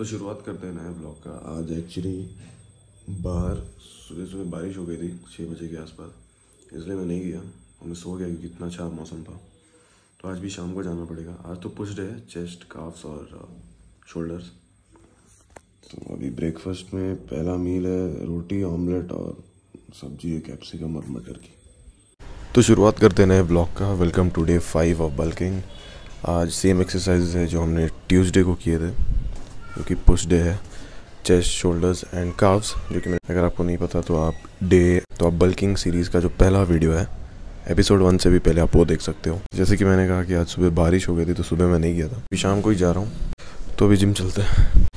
तो शुरुआत करते हैं नए ब्लॉग का। आज एक्चुअली बाहर सुबह सुबह बारिश हो गई थी छः बजे के आसपास। इसलिए मैं नहीं गया। और मैं सो गया क्योंकि इतना अच्छा मौसम था। तो आज भी शाम को जाना पड़ेगा। आज तो पुश डे है चेस्ट काफ्स और शोल्डर्स तो अभी ब्रेकफास्ट में पहला मील है रोटी ऑमलेट और सब्ज़ी है कैप्सिकम और मटर की। तो शुरुआत करते हैं नए ब्लॉग का। Welcome to day five of bulking आज सेम एक्सरसाइज है जो हमने ट्यूसडे को किए थे। जो कि पुश डे है चेस्ट शोल्डर्स एंड काव्स जो कि मैं अगर आपको नहीं पता तो आप डे तो आप बल्किंग सीरीज़ का जो पहला वीडियो है एपिसोड वन से भी पहले आप वो देख सकते हो। जैसे कि मैंने कहा कि आज सुबह बारिश हो गई थी तो सुबह मैं नहीं गया था। अभी शाम को ही जा रहा हूँ तो अभी जिम चलते हैं।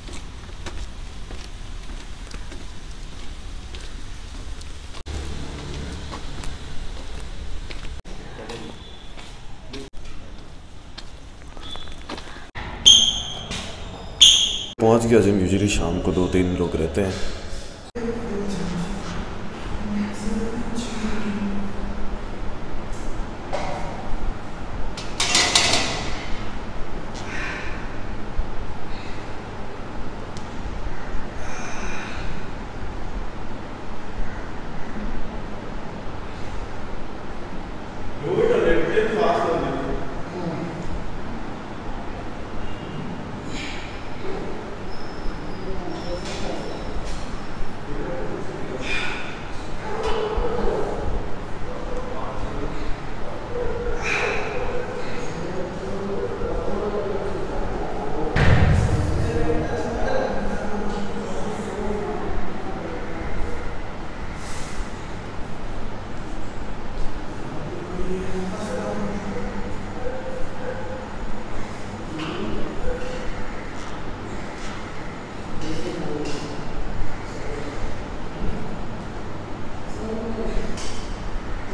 पहुँच गया जिम। यूजली शाम को दो तीन लोग रहते हैं।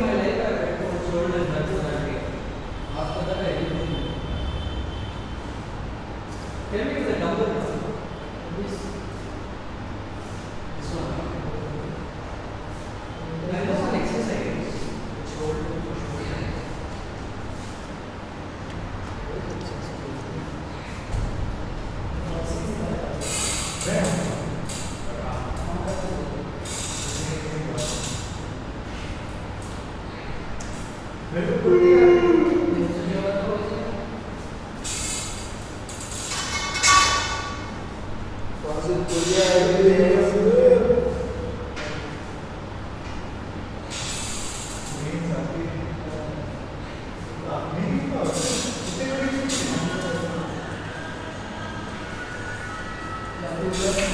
my life I went for shoulders, that's what I did. After that I didn't Yes.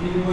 Same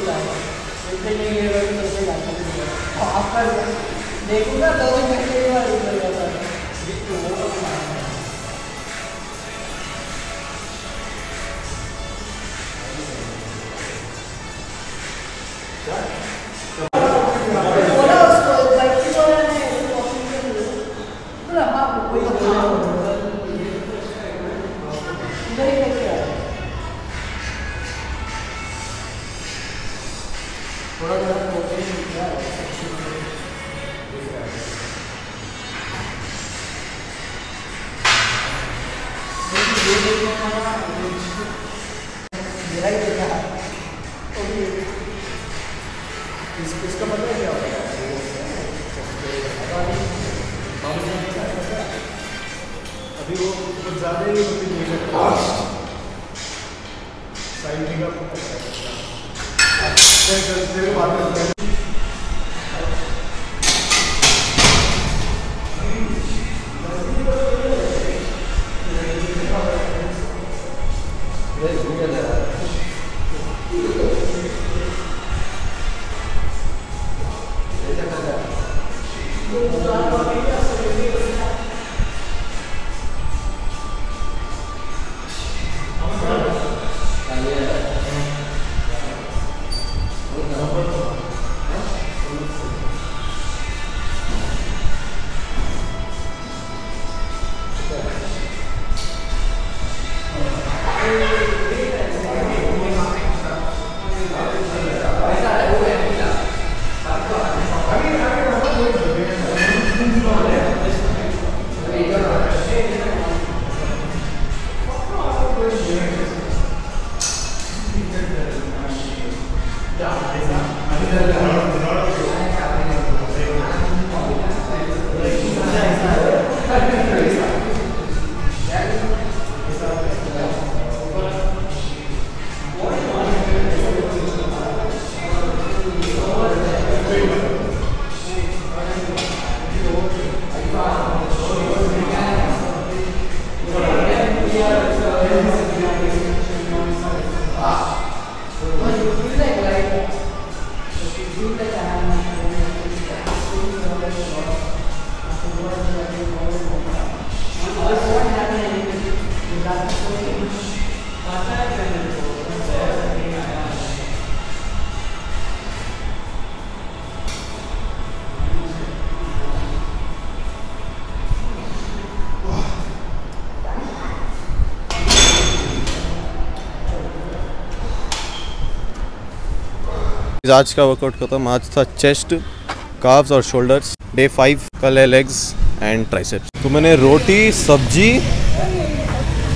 पूरी चार्ज इतने नहीं तो सबसे नहीं देखूँगा दो दिन के बाद इसका मतलब क्या होता अभी वो कुछ ज़्यादा ही मतलब नहीं लगता साइड का तेरे बाद में आज का वर्कआउट खत्म आज था चेस्ट काफ्स और शोल्डर्स डे फाइव कल है लेग्स एंड ट्राइसेप्स तो मैंने रोटी, सब्ज़ी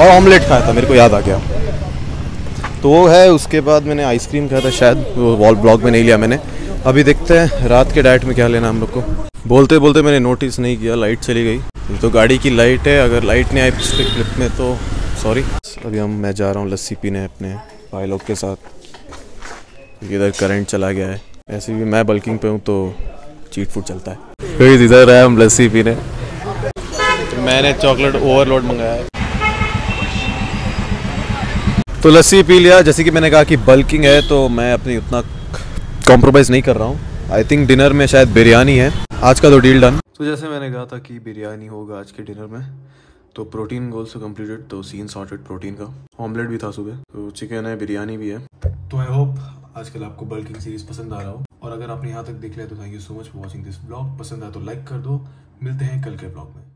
और ऑमलेट खाया था, मेरे को याद आ गया। तो वो है, उसके बाद मैंने आइसक्रीम खाया था, शायद वो वॉल ब्लॉग में नहीं लिया मैंने। अभी देखते हैं, रात के डाइट में क्या लेना हम लोग को। बोलते बोलते मैंने नोटिस नहीं किया लाइट चली गई। तो गाड़ी की लाइट है, अगर लाइट नहीं आई पिछले क्लिप में तो सॉरी अभी हम, मैं जा रहा हूँ, लस्सी पीने अपने भाई लोग के साथ। क्योंकि इधर करंट चला गया है। ऐसे भी मैं बल्किंग पे हूँ तो चीट फूट चलता है। कोई इधर है हम लस्सी पीने। मैंने चॉकलेट ओवरलोड मंगाया है। तो लस्सी पी लिया जैसे कि मैंने कहा कि बल्किंग है तो मैं अपनी उतना कॉम्प्रोमाइज़ नहीं कर रहा हूँ। आई थिंक डिनर में शायद बिरयानी है। आज का तो डील डन तो जैसे मैंने कहा था कि बिरयानी होगा आज के डिनर में तो प्रोटीन गोल से कंप्लीटेड तो सीन सॉर्टेड प्रोटीन का। ऑमलेट भी था सुबह तो चिकन है बिरयानी भी है। तो आई होप आजकल आपको बल्किंग सीरीज़ पसंद आ रहा हो। और अगर आपने यहाँ तक देख लिया तो thank you so much for watching this blog पसंद आया तो लाइक कर दो। मिलते हैं कल के ब्लॉग में।